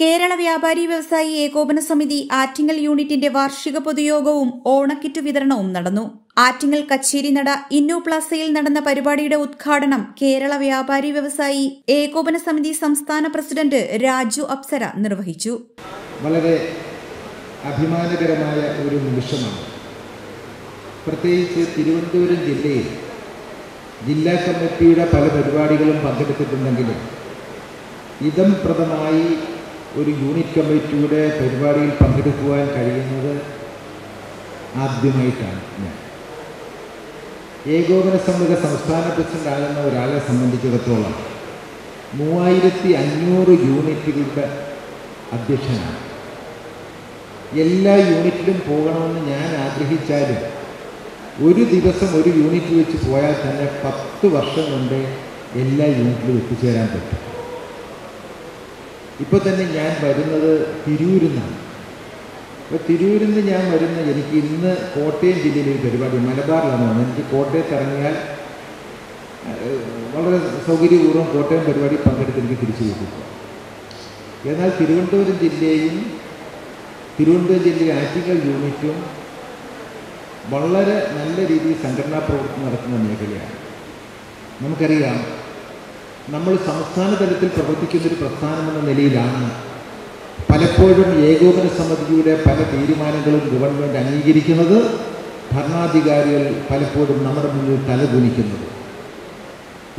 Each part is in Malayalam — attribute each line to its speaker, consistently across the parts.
Speaker 1: കേരള വ്യാപാരി വ്യവസായി ഏകോപന സമിതി ആറ്റിങ്ങൽ യൂണിറ്റിന്റെ വാർഷിക പൊതുയോഗവും ഓണക്കിറ്റ് വിതരണവും നടന്നു. ആറ്റിങ്ങൽ കച്ചേരിനട ഇന്നോ പ്ലാസയിൽ നടന്ന പരിപാടിയുടെ ഉദ്ഘാടനം കേരള വ്യാപാരി വ്യവസായി ഏകോപന സമിതി സംസ്ഥാന പ്രസിഡന്റ് രാജു അപ്സര നിർവഹിച്ചു.
Speaker 2: വളരെ അഭിമാനകരമായ ഒരു നിമിഷമാണ്. പ്രത്യേകിച്ച് തിരുവനന്തപുരം ജില്ലയിൽ ജില്ലാ കമ്മിറ്റിയുടെ പല പരിപാടികളും പങ്കെടുത്തിട്ടുണ്ടെങ്കിലും ഇതം പ്രദമായി ഒരു യൂണിറ്റ് കമ്മിറ്റിയുടെ പരിപാടിയിൽ പങ്കെടുക്കുവാൻ കഴിയുന്നത് ആദ്യമായിട്ടാണ് ഞാൻ. ഏകോപന സമിതി സംസ്ഥാന പ്രസിഡന്റ് ആകുന്ന ഒരാളെ സംബന്ധിച്ചിടത്തോളം മൂവായിരത്തി അഞ്ഞൂറ് യൂണിറ്റുകളുടെ അധ്യക്ഷനാണ്. എല്ലാ യൂണിറ്റിലും പോകണമെന്ന് ഞാൻ ആഗ്രഹിച്ചാലും ഒരു ദിവസം ഒരു യൂണിറ്റ് വെച്ച് പോയാൽ തന്നെ പത്ത് വർഷം കൊണ്ട് എല്ലാ യൂണിറ്റിലും എത്തിച്ചേരാൻ പറ്റും. ഇപ്പോൾ തന്നെ ഞാൻ വരുന്നത് തിരൂരിൽ നിന്നാണ് അപ്പോൾ തിരൂരിൽ നിന്ന് ഞാൻ വരുന്ന എനിക്ക് ഇന്ന് കോട്ടയം ജില്ലയിലെ ഒരു പരിപാടി മലബാറിലാണ് എനിക്ക് കോട്ടയത്ത് ഇറങ്ങിയാൽ വളരെ സൗകര്യപൂർവം കോട്ടയം പരിപാടി പങ്കെടുത്ത് എനിക്ക് തിരിച്ചു കിട്ടും. എന്നാൽ തിരുവനന്തപുരം ജില്ലയും തിരുവനന്തപുരം ജില്ലയിലെ ആറ്റിക്കൽ യൂണിറ്റും വളരെ നല്ല രീതിയിൽ സംഘടനാ പ്രവർത്തനം നടത്തുന്ന മേഖലയാണ്. നമുക്കറിയാം നമ്മൾ സംസ്ഥാന തലത്തിൽ പ്രവർത്തിക്കുന്ന ഒരു പ്രസ്ഥാനമെന്ന നിലയിലാണ് പലപ്പോഴും ഏകോപന സമിതിയുടെ പല തീരുമാനങ്ങളും ഗവൺമെന്റ് അംഗീകരിക്കുന്നത്. ഭരണാധികാരികൾ പലപ്പോഴും നമ്മുടെ മുന്നിൽ തലകുനിക്കുന്നത്.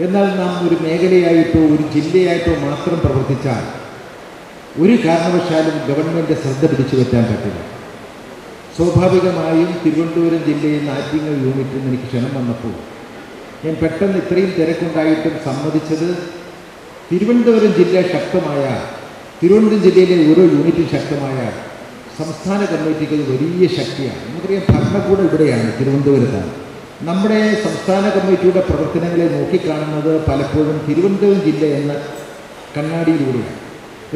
Speaker 2: എന്നാൽ നാം ഒരു മേഖലയായിട്ടോ ഒരു ജില്ലയായിട്ടോ മാത്രം പ്രവർത്തിച്ചാൽ ഒരു കാരണവശാലും ഗവൺമെന്റ് ശ്രദ്ധ പിടിച്ചു പറ്റാൻ പറ്റില്ല. സ്വാഭാവികമായും തിരുവനന്തപുരം ജില്ലയിൽ നിന്ന് ആറ്റിങ്ങൽ യൂണിറ്റിൽ നിന്ന് എനിക്ക് ക്ഷണം വന്നപ്പോൾ ഞാൻ പെട്ടെന്ന് ഇത്രയും തിരക്കുണ്ടായിട്ടും സമ്മതിച്ചത് തിരുവനന്തപുരം ജില്ല ശക്തമായ തിരുവനന്തപുരം ജില്ലയിലെ ഓരോ യൂണിറ്റും ശക്തമായ സംസ്ഥാന കമ്മിറ്റിക്ക് വലിയ ശക്തിയാണ്. നമുക്കറിയാം ഭരണകൂടം ഇവിടെയാണ് തിരുവനന്തപുരത്താണ്. നമ്മുടെ സംസ്ഥാന കമ്മിറ്റിയുടെ പ്രവർത്തനങ്ങളെ നോക്കിക്കാണുന്നത് പലപ്പോഴും തിരുവനന്തപുരം ജില്ല എന്ന കണ്ണാടിയിലൂടെയാണ്.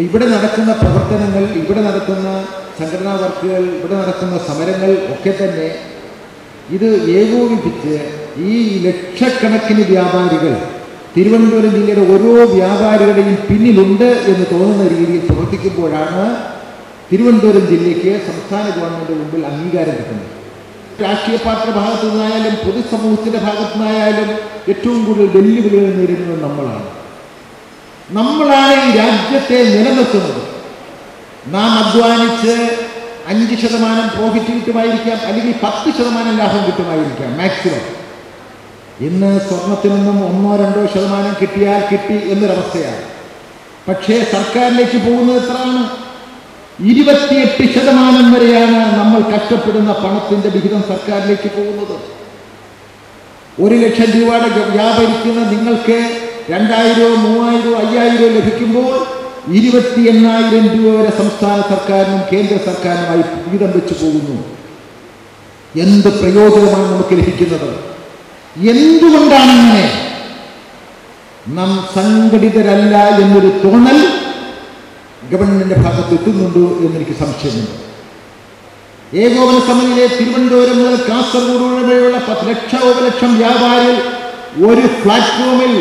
Speaker 2: ഇവിടെ നടക്കുന്ന പ്രവർത്തനങ്ങൾ ഇവിടെ നടത്തുന്ന സംഘടനാ വർക്കുകൾ ഇവിടെ നടക്കുന്ന സമരങ്ങൾ ഒക്കെ തന്നെ ഇത് ഏകോപിപ്പിച്ച് ഈ ലക്ഷക്കണക്കിന് വ്യാപാരികൾ തിരുവനന്തപുരം ജില്ലയുടെ ഓരോ വ്യാപാരികളുടെയും പിന്നിലുണ്ട് എന്ന് തോന്നുന്ന രീതിയിൽ പ്രവർത്തിക്കുമ്പോഴാണ് തിരുവനന്തപുരം ജില്ലയ്ക്ക് സംസ്ഥാന ഗവൺമെന്റ് മുമ്പിൽ അംഗീകാരം കിട്ടുന്നത്. രാഷ്ട്രീയ പാർട്ടിയുടെ ഭാഗത്തു നിന്നായാലും പൊതുസമൂഹത്തിന്റെ ഭാഗത്തു നിന്നായാലും ഏറ്റവും കൂടുതൽ വെല്ലുവിളികൾ നേരിടുന്നത് നമ്മളാണ്. നമ്മളാണ് ഈ രാജ്യത്തെ നിലനിർത്തുന്നത്. നാം അധ്വാനിച്ച് അഞ്ച് ശതമാനം പ്രോഫിറ്റ് കിട്ടുമായിരിക്കാം അല്ലെങ്കിൽ പത്ത് ശതമാനം ലാഭം കിട്ടുമായിരിക്കാം മാക്സിമം ഇന്ന് സ്വർണത്തിൽ നിന്നും ഒന്നോ രണ്ടോ ശതമാനം കിട്ടിയാൽ കിട്ടി എന്നൊരവസ്ഥയാണ്. പക്ഷേ സർക്കാരിലേക്ക് പോകുന്നത് എത്രയാണ്? ഇരുപത്തിയെട്ട് ശതമാനം വരെയാണ് നമ്മൾ കഷ്ടപ്പെടുന്ന പണത്തിന്റെ വിഹിതം സർക്കാരിലേക്ക് പോകുന്നത്. ഒരു ലക്ഷം രൂപയുടെ വ്യാപരിക്കുന്ന നിങ്ങൾക്ക് രണ്ടായിരമോ മൂവായിരമോ അയ്യായിരമോ ലഭിക്കുമ്പോൾ ഇരുപത്തി എണ്ണായിരം രൂപ വരെ സംസ്ഥാന സർക്കാരിനും കേന്ദ്ര സർക്കാരിനുമായി വീതം വെച്ചു പോകുന്നു. എന്ത് പ്രയോജനമാണ് നമുക്ക് ലഭിക്കുന്നത്? എന്തുകൊണ്ടാണ് ഇങ്ങനെ? നാം സംഘടിതരല്ല എന്നൊരു തോന്നൽ ഗവൺമെന്റിന്റെ ഭാഗത്ത് എത്തുന്നുണ്ടോ എന്നെനിക്ക് സംശയമുണ്ട്. ഏകോപന സമിതിയിലെ തിരുവനന്തപുരം മുതൽ കാസർഗോഡ് വരെയുള്ള പത്ത് ലക്ഷം ഉപലക്ഷം വ്യാപാരികൾ ഒരു പ്ലാറ്റ്ഫോമിൽ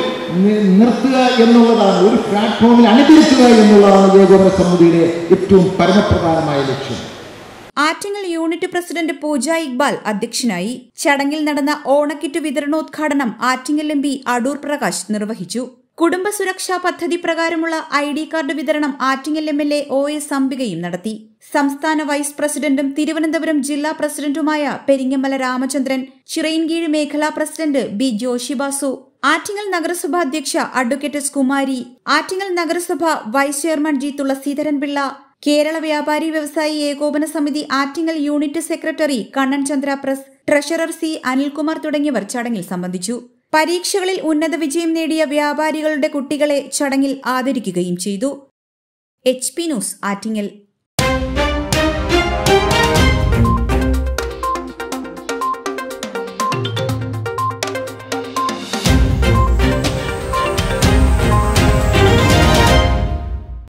Speaker 2: നിർത്തുക എന്നുള്ളതാണ് ഒരു പ്ലാറ്റ്ഫോമിൽ അണിതിരിക്കുക എന്നുള്ളതാണ് ഏകോപന സമിതിയുടെ ഏറ്റവും പരമപ്രധാനമായ ലക്ഷ്യം.
Speaker 1: ആറ്റിങ്ങൽ യൂണിറ്റ് പ്രസിഡന്റ് പൂജ ഇക്ബാൽ അധ്യക്ഷനായി ചടങ്ങിൽ നടന്ന ഓണക്കിറ്റ് വിതരണോദ്ഘാടനം ആറ്റിങ്ങൽ എം പി അടൂർ പ്രകാശ് നിർവഹിച്ചു. കുടുംബ സുരക്ഷാ പദ്ധതി പ്രകാരമുള്ള ഐ ഡി കാർഡ് വിതരണം Attingal M L A O S അംബികയും നടത്തി. സംസ്ഥാന വൈസ് പ്രസിഡന്റും തിരുവനന്തപുരം ജില്ലാ പ്രസിഡന്റുമായ പെരിങ്ങമല രാമചന്ദ്രൻ ചിറയിൻകീഴ് മേഖലാ പ്രസിഡന്റ് ബി ജോഷിബാസു ആറ്റിങ്ങൽ നഗരസഭാ അധ്യക്ഷ അഡ്വക്കേറ്റ് കുമാരി ആറ്റിങ്ങൽ നഗരസഭ vice chairman G Thulaseedharan Pillai Kerala വ്യാപാരി വ്യവസായി ഏകോപന സമിതി Attingal unit secretary Kannan Chandra press treasurer C Anilkumar തുടങ്ങിയവർ ചടങ്ങിൽ സംബന്ധിച്ചു. പരീക്ഷകളിൽ ഉന്നത വിജയം നേടിയ വ്യാപാരികളുടെ കുട്ടികളെ ചടങ്ങിൽ ആദരിക്കുകയും ചെയ്തു. H P news Attingal.